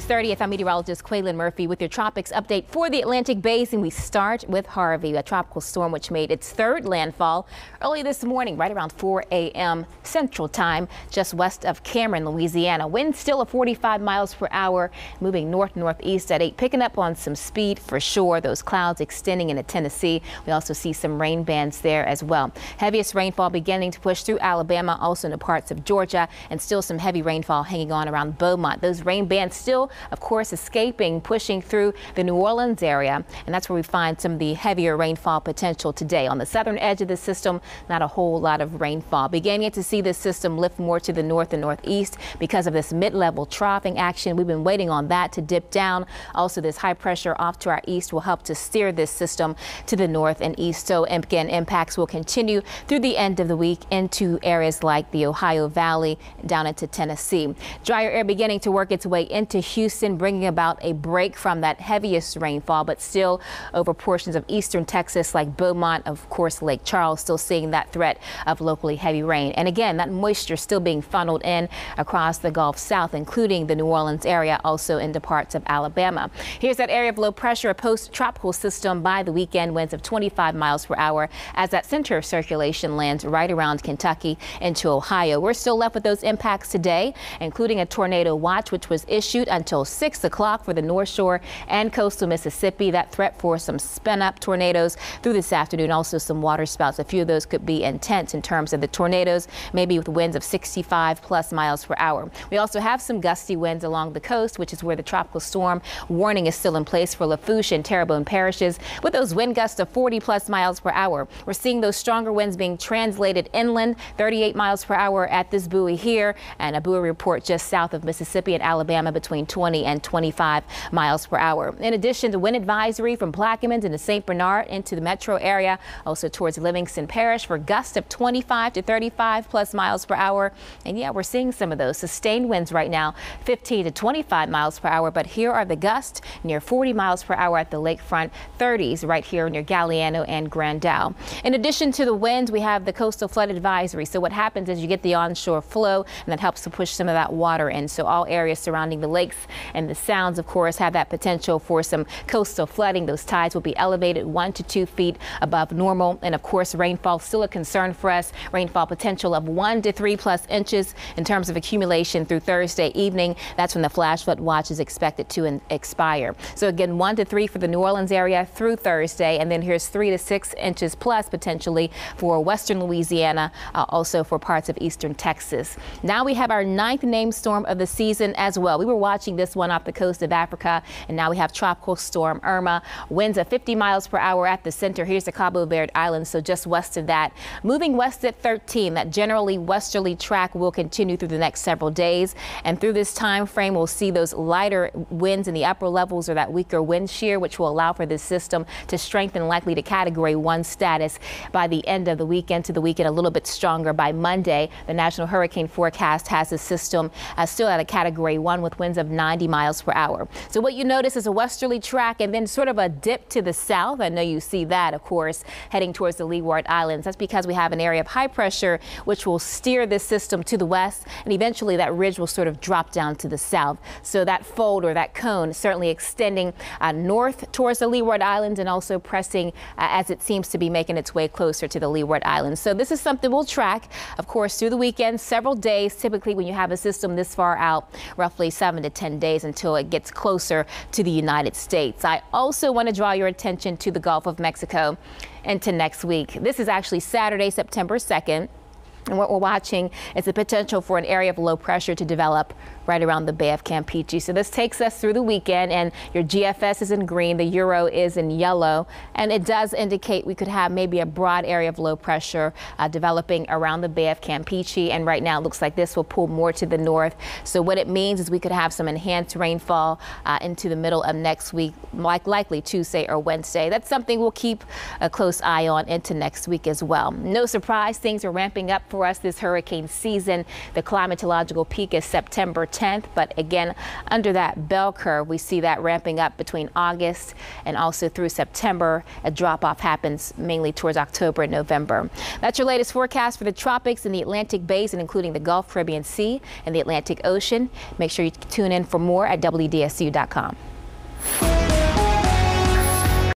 30th, I'm meteorologist Kweilyn Murphy with your tropics update for the Atlantic Basin. We start with Harvey, a tropical storm which made its third landfall early this morning, right around 4 a.m. Central Time, just west of Cameron, Louisiana. Wind still at 45 miles per hour, moving north northeast at 8, picking up on some speed for sure. Those clouds extending into Tennessee. We also see some rain bands there as well. Heaviest rainfall beginning to push through Alabama, also into parts of Georgia, and still some heavy rainfall hanging on around Beaumont. Those rain bands still of course, escaping, pushing through the New Orleans area. And that's where we find some of the heavier rainfall potential today. On the southern edge of the system, not a whole lot of rainfall. Beginning to see this system lift more to the north and northeast because of this mid-level troughing action. We've been waiting on that to dip down. Also, this high pressure off to our east will help to steer this system to the north and east. So again, impacts will continue through the end of the week into areas like the Ohio Valley down into Tennessee. Drier air beginning to work its way into Houston. Houston, bringing about a break from that heaviest rainfall, but still over portions of eastern Texas like Beaumont, of course, Lake Charles, still seeing that threat of locally heavy rain. And again, that moisture still being funneled in across the Gulf South, including the New Orleans area, also into parts of Alabama. Here's that area of low pressure, a post-tropical system by the weekend, winds of 25 miles per hour as that center of circulation lands right around Kentucky into Ohio. We're still left with those impacts today, including a tornado watch, which was issued until until 6 o'clock for the North Shore and coastal Mississippi. That threat for some spin up tornadoes through this afternoon. Also some water spouts. A few of those could be intense in terms of the tornadoes, maybe with winds of 65 plus miles per hour. We also have some gusty winds along the coast, which is where the tropical storm warning is still in place for Lafourche and Terrebonne parishes with those wind gusts of 40 plus miles per hour. We're seeing those stronger winds being translated inland 38 miles per hour at this buoy here and a buoy report just south of Mississippi and Alabama between 20 and 25 miles per hour. In addition, the wind advisory from Plaquemines into St. Bernard into the metro area, also towards Livingston Parish for gusts of 25 to 35 plus miles per hour. And yeah, we're seeing some of those sustained winds right now, 15 to 25 miles per hour. But here are the gusts near 40 miles per hour at the lakefront, 30s right here near Galliano and Grand Isle. In addition to the winds, we have the coastal flood advisory. So what happens is you get the onshore flow and that helps to push some of that water in. So all areas surrounding the lakes and the sounds, of course, have that potential for some coastal flooding. Those tides will be elevated one to two feet above normal. And of course, rainfall still a concern for us. Rainfall potential of one to three plus inches in terms of accumulation through Thursday evening. That's when the flash flood watch is expected to expire. So again, one to three for the New Orleans area through Thursday. And then here's three to six inches plus potentially for western Louisiana, uh, also for parts of eastern Texas. Now we have our ninth named storm of the season as well. We were watching this one off the coast of Africa. And now we have Tropical Storm Irma. Winds of 50 miles per hour at the center. Here's the Cabo Verde Islands, so just west of that. Moving west at 13. That generally westerly track will continue through the next several days. And through this time frame, we'll see those lighter winds in the upper levels or that weaker wind shear, which will allow for this system to strengthen likely to category one status by the end of the weekend to the weekend a little bit stronger by Monday. The National Hurricane Forecast has the system uh, still at a category one with winds of 90 miles per hour. So what you notice is a westerly track and then sort of a dip to the south. I know you see that, of course, heading towards the Leeward Islands. That's because we have an area of high pressure which will steer this system to the west and eventually that ridge will sort of drop down to the south. So that fold or that cone certainly extending uh, north towards the Leeward Islands and also pressing uh, as it seems to be making its way closer to the Leeward Islands. So this is something we'll track, of course, through the weekend, several days. Typically, when you have a system this far out, roughly seven to 10 days until it gets closer to the United States. I also want to draw your attention to the Gulf of Mexico and to next week. This is actually Saturday, September 2nd. And what we're watching is the potential for an area of low pressure to develop right around the Bay of Campeche. So this takes us through the weekend and your GFS is in green, the Euro is in yellow, and it does indicate we could have maybe a broad area of low pressure uh, developing around the Bay of Campeche. And right now it looks like this will pull more to the north. So what it means is we could have some enhanced rainfall uh, into the middle of next week, like likely Tuesday or Wednesday. That's something we'll keep a close eye on into next week as well. No surprise, things are ramping up for us this hurricane season. The climatological peak is September 10th. 10th. But again, under that bell curve, we see that ramping up between August and also through September. A drop off happens mainly towards October and November. That's your latest forecast for the tropics in the Atlantic basin, including the Gulf, Caribbean Sea, and the Atlantic Ocean. Make sure you tune in for more at WDSU.com.